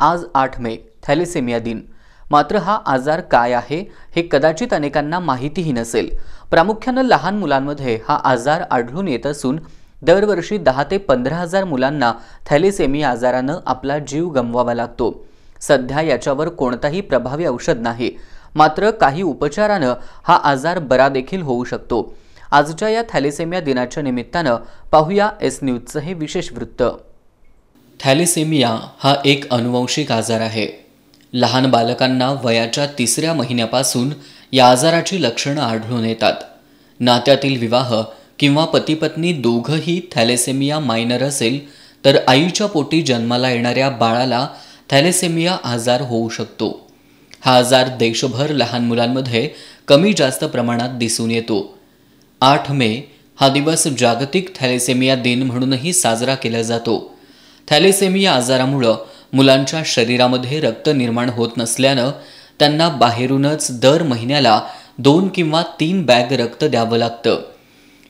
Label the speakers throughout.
Speaker 1: आज आठ मे थॅलेसेमिया दिन. मात्र हा आजार काय आहे हे कदाचित अनेकांना माहितीही नसेल. प्रामुख्यानं लहान मुलांमध्ये हा आजार आढळून येत असून दरवर्षी दहा ते पंधरा हजार मुलांना थॅलेसेमिया आजारानं आपला जीव गमवावा लागतो. सध्या याच्यावर कोणताही प्रभावी औषध नाही. मात्र काही उपचारानं हा आजार बरा देखील होऊ शकतो. आजच्या या थॅलेसेमिया दिनाच्या निमित्तानं पाहूया एस न्यूजचं हे विशेष वृत्त. थॅलेसेमिया हा एक अनुवंशिक आजार आहे. लहान बालकांना वयाच्या तिसऱ्या महिन्यापासून या आजाराची लक्षणं आढळून येतात. नात्यातील विवाह किंवा पतीपत्नी दोघंही थॅलेसेमिया मायनर असेल तर आईच्या पोटी जन्माला येणाऱ्या बाळाला थॅलेसेमिया आजार होऊ शकतो. हा आजार देशभर लहान मुलांमध्ये कमी जास्त प्रमाणात दिसून येतो. आठ मे हा दिवस जागतिक थॅलेसेमिया दिन म्हणूनही साजरा केला जातो. थॅलेसेमिया आजारामुळं मुलांच्या शरीरामध्ये रक्त निर्माण होत नसल्यानं त्यांना बाहेरूनच दर महिन्याला दोन किंवा तीन बॅग रक्त द्यावं लागतं.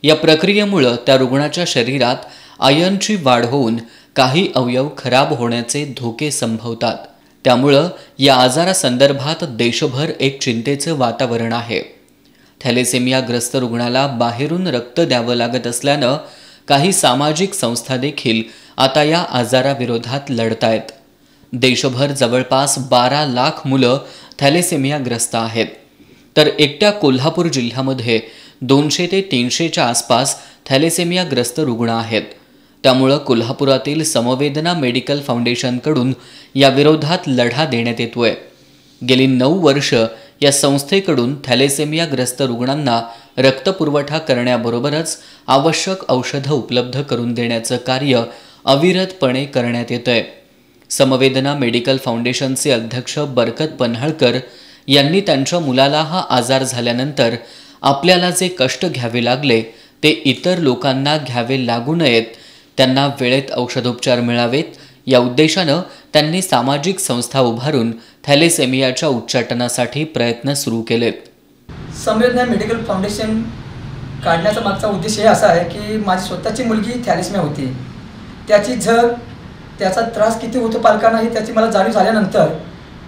Speaker 1: या प्रक्रियेमुळं त्या रुग्णाच्या शरीरात आयर्नची वाढ होऊन काही अवयव खराब होण्याचे धोके संभवतात. त्यामुळं या आजारासंदर्भात देशभर एक चिंतेचं वातावरण आहे. थॅलेसेमियाग्रस्त रुग्णाला बाहेरून रक्त द्यावं लागत असल्यानं काही सामाजिक संस्था देखील आता या आजाराविरोधात लढतायत. देशभर जवळपास बारा लाख मुलं थॅलेसेमियाग्रस्त आहेत. तर एकट्या कोल्हापूर जिल्ह्यामध्ये दोनशे ते तीनशेच्या आसपास थॅलेसेमियाग्रस्त रुग्ण आहेत. त्यामुळं कोल्हापुरातील समवेदना मेडिकल फाउंडेशनकडून या विरोधात लढा देण्यात येतोय. गेली नऊ वर्ष या संस्थेकडून थॅलेसेमियाग्रस्त रुग्णांना रक्तपुरवठा करण्याबरोबरच आवश्यक औषधं उपलब्ध करून देण्याचं कार्य अविरतपणे करण्यात येतंय. समवेदना मेडिकल फाउंडेशनचे अध्यक्ष बरकत पन्हाळकर यांनी त्यांच्या मुलाला हा आजार झाल्यानंतर आपल्याला जे कष्ट घ्यावे लागले ते इतर लोकांना घ्यावे लागू नयेत. त्यांना वेळेत औषधोपचार मिळावेत या उद्देशानं त्यांनी सामाजिक संस्था उभारून थॅलेसेमियाच्या उच्चाटनासाठी प्रयत्न सुरू केलेत
Speaker 2: समवेदना मेडिकल फाउंडेशन काढण्याचा मागचा उद्देश हे असा आहे की माझी स्वतःची मुलगी थॅलिसमिया होती. त्याची झग त्याचा त्रास किती होतो पालकांना ही त्याची मला जाणीव झाल्यानंतर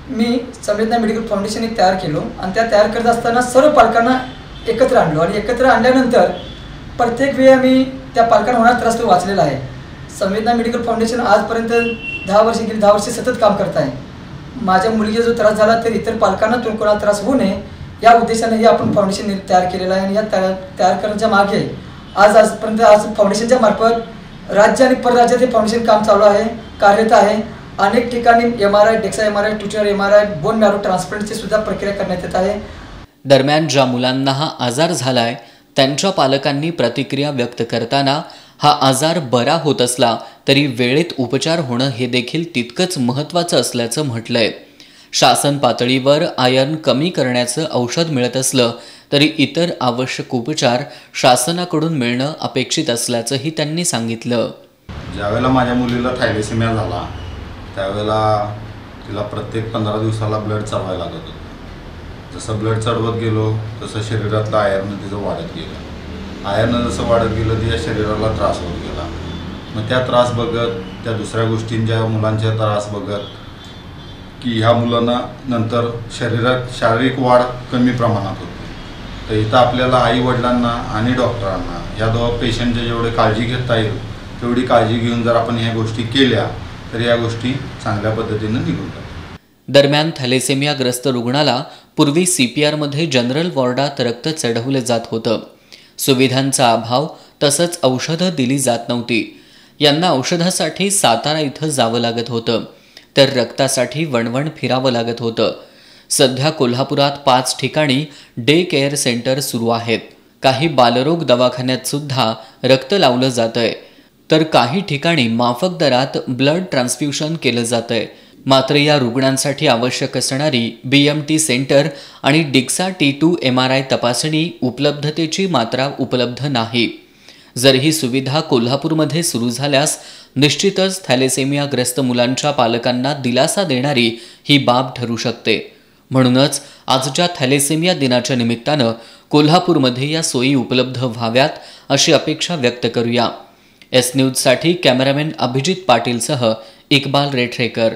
Speaker 2: मी संवेदना मेडिकल फाउंडेशन एक तयार केलो आणि त्या तयार करत असताना सर्व पालकांना एकत्र आणलो आणि एकत्र आणल्यानंतर प्रत्येक वेळी आम्ही त्या पालकांना होणारा त्रास तो वाचलेला आहे. संवेदना मेडिकल फाउंडेशन आजपर्यंत दहा वर्षे गेली दहा वर्षे सतत काम करत आहे माझ्या मुलीचा जो त्रास झाला तर इतर पालकांना तो कोणाला त्रास होऊ नये या उद्देशाने हे आपण फाउंडेशन तयार केलेलं आहे आणि या तयार तयार करण्याच्या मागे आज आजपर्यंत आज फाउंडेशनच्या मार्फत राज्य आणि परराज्यात हे फाउंडेशन काम चालू आहे कार्यरत आहे. अनेक ठिकाणी M R I DEXA M R I tutor M R I bone marrow ट्रान्सप्लांटची सुद्धा प्रक्रिया करण्यात येत आहे.
Speaker 1: दरम्यान ज्या मुलांना हा आजार झालाय त्यांच्या पालकांनी प्रतिक्रिया व्यक्त करताना हा आजार बरा होत असला तरी वेळेत उपचार होणं हे देखील तितकंच महत्त्वाचं असल्याचं म्हटलंय. शासन पातळीवर आयर्न कमी करण्याचं औषध मिळत असलं तरी इतर आवश्यक उपचार शासनाकडून मिळणं अपेक्षित असल्याचंही त्यांनी सांगितलं.
Speaker 3: ज्यावेळेला माझ्या मुलीला थायलेसिमिया झाला त्यावेळेला तिला प्रत्येक पंधरा दिवसाला ब्लड चढवायला लागत होतं. जसं ब्लड चढवत गेलो तसं शरीरातलं आयर्न तिचं वाढत गेलं. आयर्न जसं वाढत गेलं तिच्या शरीराला त्रास होत गेला. मग त्या त्रास बघत त्या दुसऱ्या गोष्टींच्या मुलांच्या त्रास बघत की ह्या मुलांना नंतर शरीरात शारीरिक वाढ कमी प्रमाणात होते. तर इथं आपल्याला आई वडिलांना आणि डॉक्टरांना या दो पेशंटच्या जेवढे काळजी घेता येईल तेवढी काळजी घेऊन जर आपण ह्या गोष्टी केल्या तर या गोष्टी चांगल्या पद्धतीनं निघून जातात.
Speaker 1: दरम्यान थॅलेसेमियाग्रस्त रुग्णाला पूर्वी सी पी आरमध्ये जनरल वॉर्डात रक्त चढवलं जात होतं. सुविधांचा अभाव तसंच औषधं दिली जात नव्हती. यांना औषधासाठी सातारा इथं जावं लागत होतं. तर रक्तासाठी वणवण फिरावं लागत होतं. सध्या कोल्हापुरात पाच ठिकाणी डे केअर सेंटर सुरू आहेत. काही बालरोग दवाखान्यात सुद्धा रक्त लावलं जातंय. तर काही ठिकाणी माफक दरात ब्लड ट्रान्सफ्युशन केलं जातंय. मात्र या रुग्णांसाठी आवश्यक असणारी बी एम टी सेंटर आणि DEXA T two M R I तपासणी उपलब्धतेची मात्रा उपलब्ध नाही. जर ही सुविधा कोल्हापूरमध्ये सुरू झाल्यास निश्चितच थॅलेसेमियाग्रस्त मुलांच्या पालकांना दिलासा देणारी ही बाब ठरू शकते. म्हणूनच आजच्या थॅलेसेमिया दिनाच्या निमित्तानं कोल्हापूरमध्ये या सोयी उपलब्ध व्हाव्यात अशी अपेक्षा व्यक्त करूया. एस न्यूजसाठी कॅमेरामॅन अभिजित पाटीलसह इक्बाल रेठरेकर.